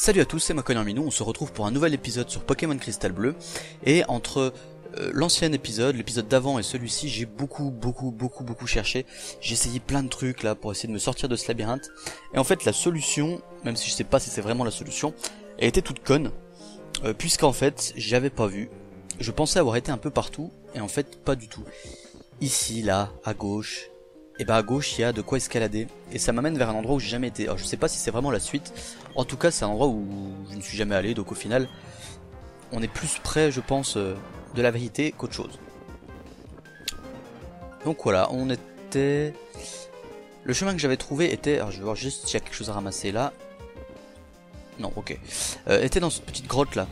Salut à tous, c'est Minou, on se retrouve pour un nouvel épisode sur Pokémon Cristal Bleu, et entre euh, l'ancien épisode, l'épisode d'avant et celui-ci, j'ai beaucoup, beaucoup, beaucoup, beaucoup cherché, j'ai essayé plein de trucs là pour essayer de me sortir de ce labyrinthe, et en fait la solution, même si je sais pas si c'est vraiment la solution, elle était toute conne, euh, puisqu'en fait, j'avais pas vu, je pensais avoir été un peu partout, et en fait pas du tout. Ici, là, à gauche, et bah à gauche il y a de quoi escalader et ça m'amène vers un endroit où j'ai jamais été. Alors je sais pas si c'est vraiment la suite. En tout cas c'est un endroit où je ne suis jamais allé donc au final on est plus près je pense euh, de la vérité qu'autre chose. Donc voilà on était... Le chemin que j'avais trouvé était... Alors je vais voir juste s'il y a quelque chose à ramasser là. Non ok. Euh, était dans cette petite grotte là.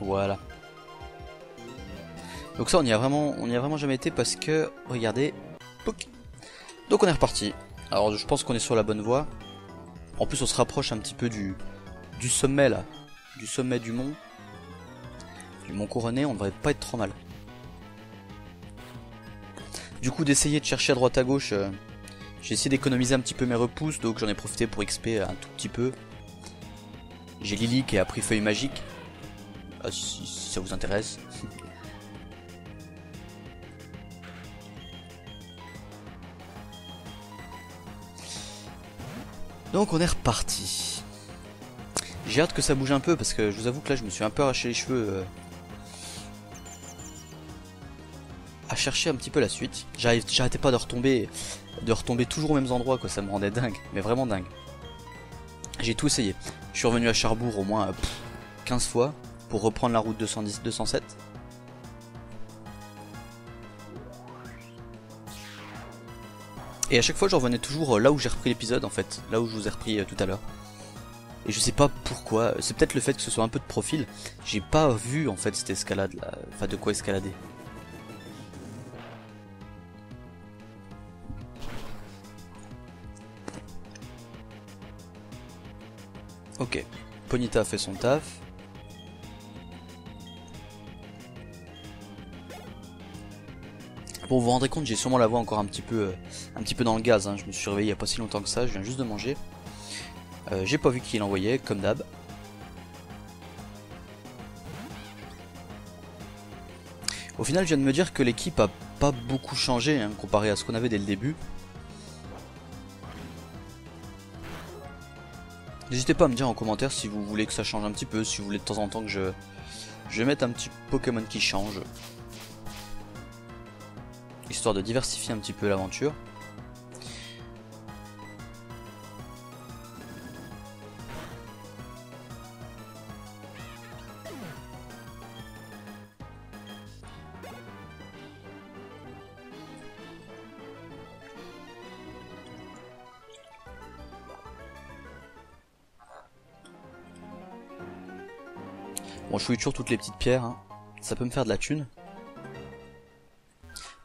Voilà. Donc ça on y a vraiment vraiment jamais été parce que regardez. Donc on est reparti. Alors je pense qu'on est sur la bonne voie. En plus on se rapproche un petit peu du du sommet là, du sommet du mont. Du mont couronné, on devrait pas être trop mal. Du coup d'essayer de chercher à droite à gauche, euh, j'ai essayé d'économiser un petit peu mes repousses, donc j'en ai profité pour XP un tout petit peu. J'ai Lily qui a pris feuille magique. Ah, si ça vous intéresse. Donc on est reparti. J'ai hâte que ça bouge un peu parce que je vous avoue que là je me suis un peu arraché les cheveux euh, à chercher un petit peu la suite. J'arrêtais pas de retomber, de retomber toujours aux mêmes endroits quoi, ça me rendait dingue, mais vraiment dingue. J'ai tout essayé. Je suis revenu à Charbourg au moins 15 fois pour reprendre la route 210-207. Et à chaque fois je revenais toujours euh, là où j'ai repris l'épisode en fait, là où je vous ai repris euh, tout à l'heure. Et je sais pas pourquoi, c'est peut-être le fait que ce soit un peu de profil, j'ai pas vu en fait cette escalade là, enfin de quoi escalader. Ok, Ponita a fait son taf. Bon, vous vous rendrez compte, j'ai sûrement la voix encore un petit peu, euh, un petit peu dans le gaz. Hein. Je me suis réveillé il n'y a pas si longtemps que ça, je viens juste de manger. Euh, j'ai pas vu qui l'envoyait, comme d'hab. Au final, je viens de me dire que l'équipe a pas beaucoup changé hein, comparé à ce qu'on avait dès le début. N'hésitez pas à me dire en commentaire si vous voulez que ça change un petit peu, si vous voulez de temps en temps que je, je mette un petit Pokémon qui change histoire de diversifier un petit peu l'aventure. Bon, je fouille toujours toutes les petites pierres, hein. ça peut me faire de la thune.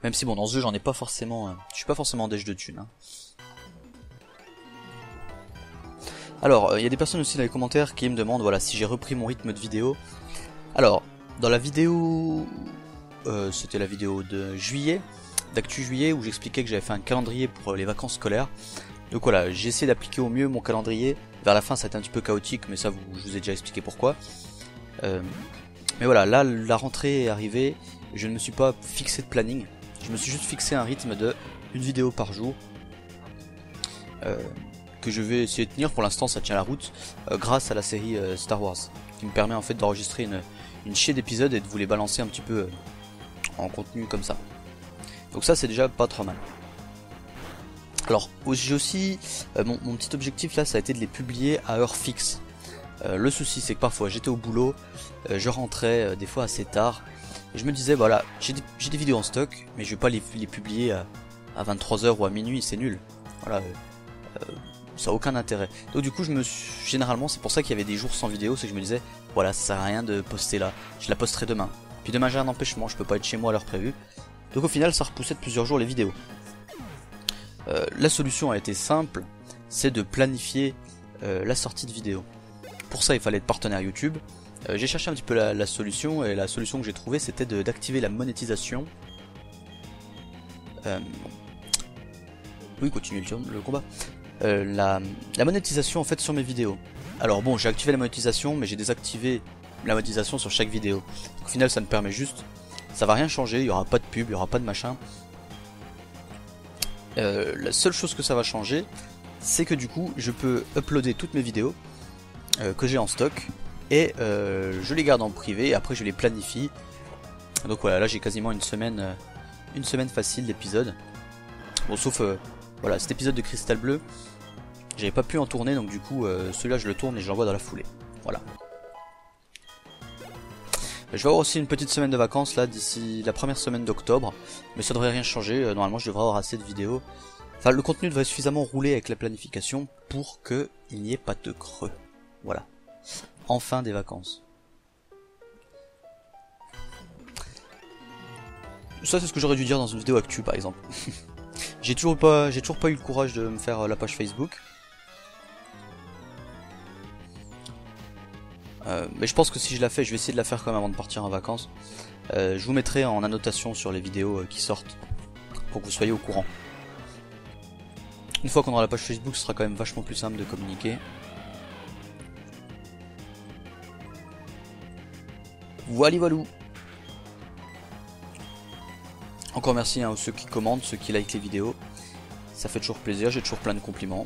Même si bon dans ce jeu j'en ai pas forcément. Euh, je suis pas forcément déj de thunes. Hein. Alors, il euh, y a des personnes aussi dans les commentaires qui me demandent si j'ai repris mon rythme de vidéo. Alors, dans la vidéo euh, c'était la vidéo de juillet, d'actu juillet, où j'expliquais que j'avais fait un calendrier pour les vacances scolaires. Donc voilà, j'ai essayé d'appliquer au mieux mon calendrier. Vers la fin, ça a été un petit peu chaotique, mais ça, je vous ai déjà expliqué pourquoi. mais voilà, là, la rentrée est arrivée. Je ne me suis pas fixé de planning. Je me suis juste fixé un rythme de une vidéo par jour. Euh, que je vais essayer de tenir. Pour l'instant, ça tient la route euh, grâce à la série euh, Star Wars, qui me permet en fait d'enregistrer une, une chier d'épisodes et de vous les balancer un petit peu en contenu comme ça. Donc ça, c'est déjà pas trop mal. Alors, j'ai aussi mon, mon, petit objectif là, ça a été de les publier à heure fixe. le souci, c'est que parfois j'étais au boulot, je rentrais des fois assez tard, je me disais, voilà, j'ai des, vidéos en stock, mais je vais pas les, publier à, 23h ou à minuit, c'est nul. Voilà, euh, euh, ça a aucun intérêt. Donc du coup, je généralement, c'est pour ça qu'il y avait des jours sans vidéo, c'est que je me disais, voilà, ça sert à rien de poster là, je la posterai demain. Puis demain j'ai un empêchement, je peux pas être chez moi à l'heure prévue. Donc au final, ça repoussait de plusieurs jours les vidéos. Euh, la solution a été simple, c'est de planifier la sortie de vidéo. Pour ça, il fallait être partenaire YouTube. Euh, j'ai cherché un petit peu la, solution et la solution que j'ai trouvée c'était d'activer la monétisation. Euh, oui, continue le, combat. euh, la, monétisation en fait sur mes vidéos. Alors bon, j'ai activé la monétisation, mais j'ai désactivé la monétisation sur chaque vidéo. au final, ça me permet juste, ça va rien changer, il y aura pas de pub, il y aura pas de machin. La seule chose que ça va changer, c'est que du coup, je peux uploader toutes mes vidéos que j'ai en stock et euh, je les garde en privé. Et après, je les planifie. Donc voilà, là j'ai quasiment une semaine, une semaine facile d'épisodes. Bon, sauf voilà, cet épisode de Cristal Bleu, j'avais pas pu en tourner, donc du coup, euh, celui-là, je le tourne et je l'envoie dans la foulée. Voilà. Je vais avoir aussi une petite semaine de vacances là d'ici la première semaine d'octobre, mais ça devrait rien changer. Euh, normalement, je devrais avoir assez de vidéos. Enfin, le contenu devrait suffisamment rouler avec la planification pour que il n'y ait pas de creux. Voilà. Enfin des vacances. Ça, c'est ce que j'aurais dû dire dans une vidéo actuelle, par exemple. j'ai toujours pas, j'ai toujours pas eu le courage de me faire euh, la page Facebook. Euh, mais je pense que si je la fais, je vais essayer de la faire quand même avant de partir en vacances. Euh, je vous mettrai en annotation sur les vidéos qui sortent pour que vous soyez au courant. Une fois qu'on aura la page Facebook, ce sera quand même vachement plus simple de communiquer. Voilà, voilà. Encore merci à hein, ceux qui commentent, ceux qui like les vidéos. Ça fait toujours plaisir, j'ai toujours plein de compliments.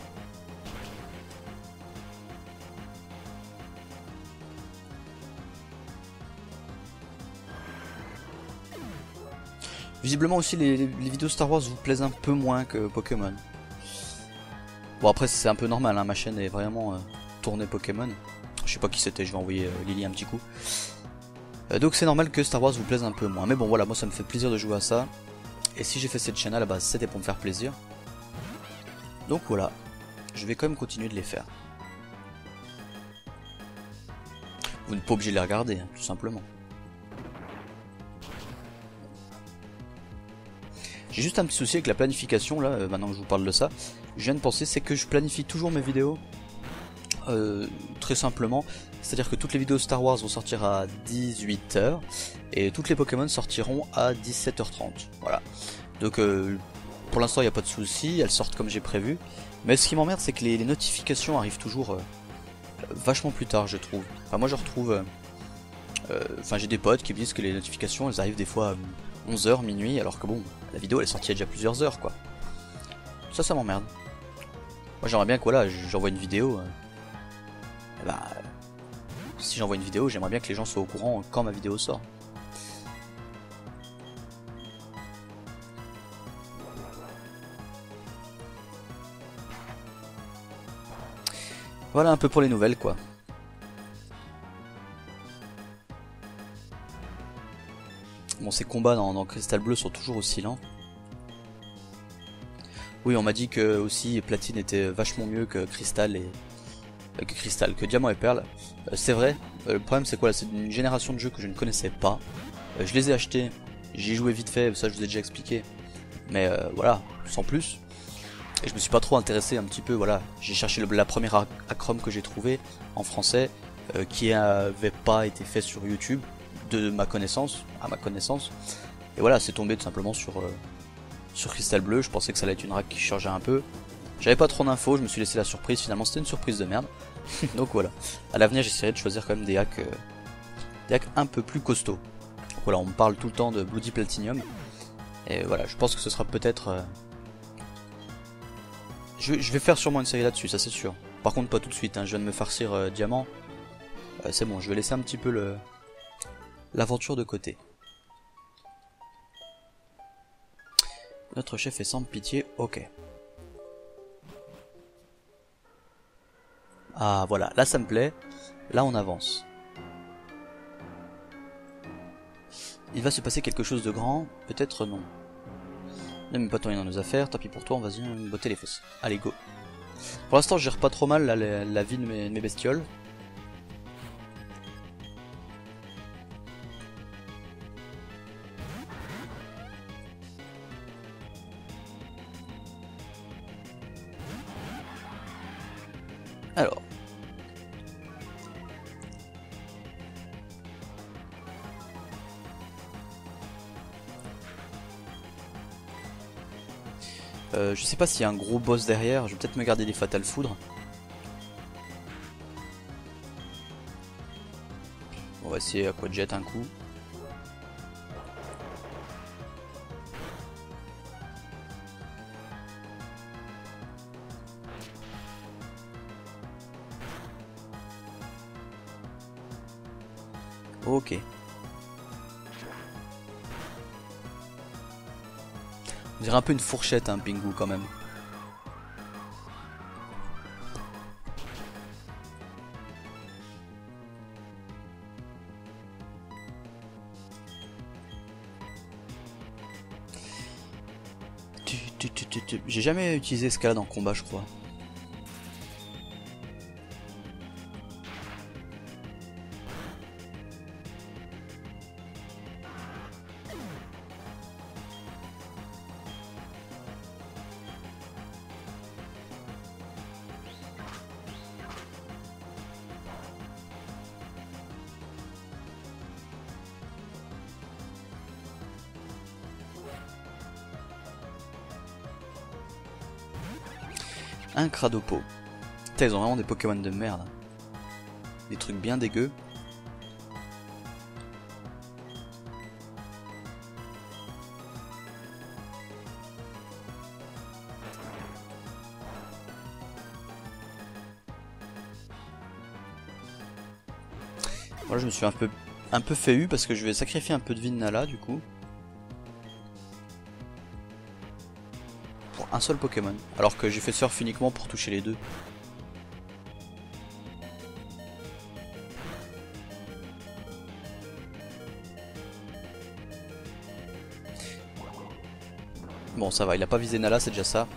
Visiblement aussi les, vidéos Star Wars vous plaisent un peu moins que Pokémon. Bon après c'est un peu normal, hein, ma chaîne est vraiment euh, tournée Pokémon. Je sais pas qui c'était, je vais envoyer euh, Lily un petit coup. Euh, donc c'est normal que Star Wars vous plaise un peu moins. Mais bon voilà, moi ça me fait plaisir de jouer à ça. Et si j'ai fait cette chaîne à la base, c'était pour me faire plaisir. Donc voilà, je vais quand même continuer de les faire. Vous n'êtes pas obligé de les regarder, hein, tout simplement. J'ai juste un petit souci avec la planification là, euh, maintenant que je vous parle de ça. Je viens de penser, c'est que je planifie toujours mes vidéos euh, très simplement. C'est-à-dire que toutes les vidéos Star Wars vont sortir à 18h et toutes les Pokémon sortiront à 17h30. Voilà. Donc euh, pour l'instant il n'y a pas de souci, elles sortent comme j'ai prévu. Mais ce qui m'emmerde c'est que les, notifications arrivent toujours vachement plus tard je trouve. Enfin moi je retrouve... Enfin j'ai des potes qui me disent que les notifications elles arrivent des fois 11h, minuit, alors que bon, la vidéo elle est sortie il y a déjà plusieurs heures quoi. Ça, ça m'emmerde. Moi j'aimerais bien que voilà, j'envoie une vidéo. bah, si j'envoie une vidéo, j'aimerais bien que les gens soient au courant quand ma vidéo sort. Voilà un peu pour les nouvelles quoi. Bon, ces combats dans, dans Cristal Bleu sont toujours aussi lents. Oui, on m'a dit que aussi Platine était vachement mieux que Crystal et que Crystal, que Diamant et Perle. Euh, c'est vrai. Euh, le problème c'est quoi C'est une génération de jeux que je ne connaissais pas. je les ai achetés, j'y ai joué vite fait, ça je vous ai déjà expliqué. Mais voilà, sans plus. Et je me suis pas trop intéressé un petit peu, voilà. J'ai cherché la première acrome que j'ai trouvé en français, qui avait pas été fait sur YouTube de ma connaissance, à ma connaissance. Et voilà, c'est tombé tout simplement sur, euh, sur Cristal Bleu. Je pensais que ça allait être une rack qui changeait un peu. J'avais pas trop d'infos, je me suis laissé la surprise. Finalement, c'était une surprise de merde. Donc voilà. À l'avenir, j'essaierai de choisir quand même des hacks, euh, des hacks un peu plus costauds. voilà, on me parle tout le temps de Bloody Platinum. Et voilà, je pense que ce sera peut-être. Euh, je, vais faire sûrement une série là-dessus, ça c'est sûr. Par contre, pas tout de suite. Hein. Je viens de me farcir diamant. c'est bon, je vais laisser un petit peu le, l'aventure de côté. Notre chef est sans pitié, ok. Ah voilà, là ça me plaît, là on avance. Il va se passer quelque chose de grand, peut-être non. Ne mets pas ton rien dans nos affaires, tant pis pour toi, on va y botter les fesses. Allez, go. Pour l'instant, je gère pas trop mal la, vie de mes bestioles. Euh, je sais pas s'il y a un gros boss derrière, je vais peut-être me garder des Fatal Foudre. On va essayer à quoi jet un coup. Ok. On dirait un peu une fourchette, un hein, Pingu quand même. J'ai jamais utilisé dans le combat, je crois. Un Cradopo. Putain, ils ont vraiment des Pokémon de merde. Des trucs bien dégueux. Voilà, je me suis un peu, un peu fait eu parce que je vais sacrifier un peu de Nala du coup. Un seul Pokémon. Alors que j'ai fait surf uniquement pour toucher les deux. Bon ça va, il a pas visé Nala, c'est déjà ça.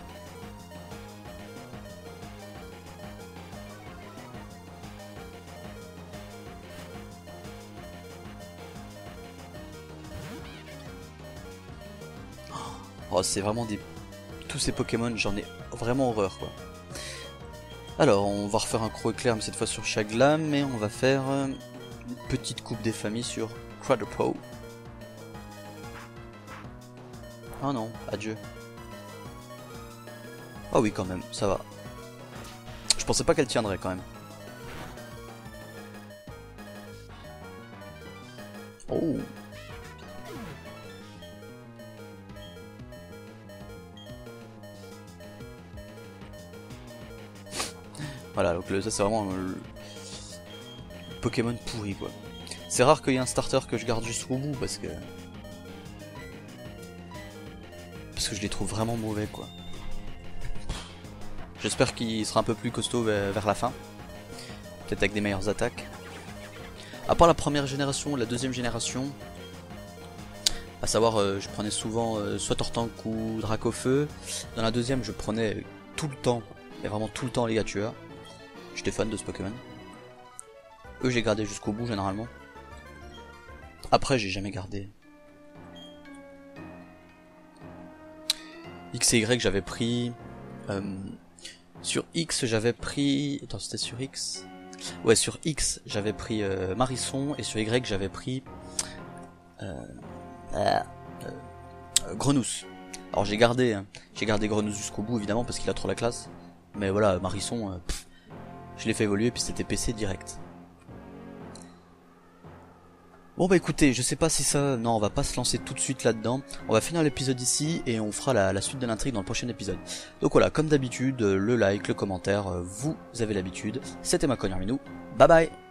Oh, c'est vraiment des tous ces Pokémon, j'en ai vraiment horreur quoi. Alors, on va refaire un croc éclair, mais cette fois sur Chaglam, mais on va faire euh, une petite coupe des familles sur Quadrupo. Oh non, adieu. Ah oui, quand même, ça va. Je pensais pas qu'elle tiendrait quand même. Oh Voilà, donc ça c'est vraiment le Pokémon pourri quoi. C'est rare qu'il y ait un starter que je garde jusqu'au bout parce que... Parce que je les trouve vraiment mauvais quoi. J'espère qu'il sera un peu plus costaud vers la fin. Peut-être avec des meilleures attaques. À part la première génération, la deuxième génération, à savoir euh, je prenais souvent euh, soit Tortank ou Dracofeu. Dans la deuxième je prenais tout le temps, et vraiment tout le temps les tueurs. J'étais fan de ce Pokémon. Eux, j'ai gardé jusqu'au bout généralement. Après, j'ai jamais gardé. X et Y, j'avais pris. Euh, sur X, j'avais pris. Attends, c'était sur X? Ouais, sur X, j'avais pris euh, Marisson et sur Y, j'avais pris. Euh, euh, euh. Alors j'ai gardé, hein. j'ai gardé Grenousse jusqu'au bout évidemment parce qu'il a trop la classe. Mais voilà, Marisson, je l'ai fait évoluer puis c'était PC direct. Bon bah écoutez, je sais pas si ça... Non, on va pas se lancer tout de suite là-dedans. On va finir l'épisode ici et on fera la, suite de l'intrigue dans le prochain épisode. Donc voilà, comme d'habitude, le like, le commentaire, vous avez l'habitude. C'était ma Minou. Bye bye